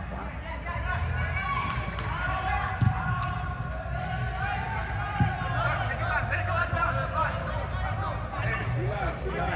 as well. Relax, relax.